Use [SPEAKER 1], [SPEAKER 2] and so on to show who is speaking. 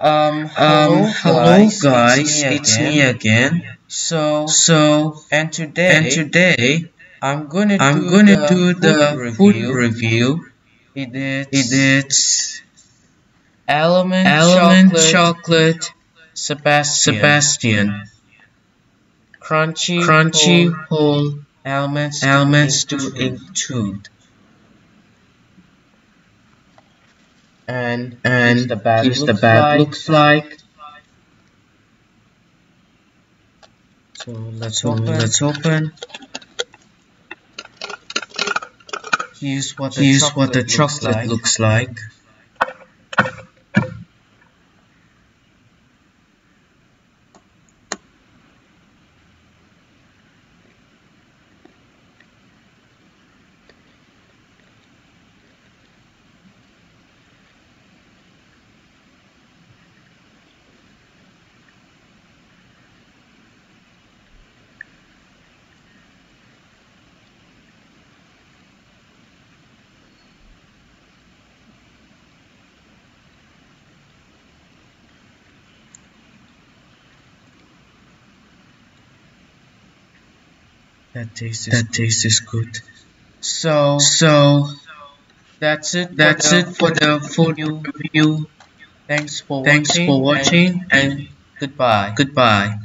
[SPEAKER 1] Um,
[SPEAKER 2] hello,
[SPEAKER 1] um, hello
[SPEAKER 2] guys,
[SPEAKER 1] guys,
[SPEAKER 2] it's me again.
[SPEAKER 1] So,
[SPEAKER 2] So,
[SPEAKER 1] and today,
[SPEAKER 2] and today
[SPEAKER 1] I'm gonna
[SPEAKER 2] I'm
[SPEAKER 1] do
[SPEAKER 2] gonna
[SPEAKER 1] the
[SPEAKER 2] do the
[SPEAKER 1] food
[SPEAKER 2] food
[SPEAKER 1] review.
[SPEAKER 2] review.
[SPEAKER 1] It is
[SPEAKER 2] It is
[SPEAKER 1] Almond,
[SPEAKER 2] Almond
[SPEAKER 1] Chocolate,
[SPEAKER 2] Chocolate
[SPEAKER 1] Sebastian,
[SPEAKER 2] Sebastian.
[SPEAKER 1] Crunchy,
[SPEAKER 2] Crunchy
[SPEAKER 1] Whole
[SPEAKER 2] whole
[SPEAKER 1] Almonds, to
[SPEAKER 2] almonds to
[SPEAKER 1] include.
[SPEAKER 2] include.
[SPEAKER 1] And,
[SPEAKER 2] And
[SPEAKER 1] here's the bag
[SPEAKER 2] here's the
[SPEAKER 1] looks
[SPEAKER 2] bag
[SPEAKER 1] like.
[SPEAKER 2] looks like.
[SPEAKER 1] So let's open.
[SPEAKER 2] let's open.
[SPEAKER 1] Here's what the
[SPEAKER 2] Here's
[SPEAKER 1] chocolate,
[SPEAKER 2] what the
[SPEAKER 1] looks like.
[SPEAKER 2] looks like.
[SPEAKER 1] That tastes
[SPEAKER 2] That tastes is good.
[SPEAKER 1] So
[SPEAKER 2] So
[SPEAKER 1] that's it.
[SPEAKER 2] that's
[SPEAKER 1] for
[SPEAKER 2] it for the food review.
[SPEAKER 1] Thanks for
[SPEAKER 2] Thanks
[SPEAKER 1] watching.
[SPEAKER 2] for
[SPEAKER 1] and
[SPEAKER 2] watching and
[SPEAKER 1] goodbye.
[SPEAKER 2] goodbye.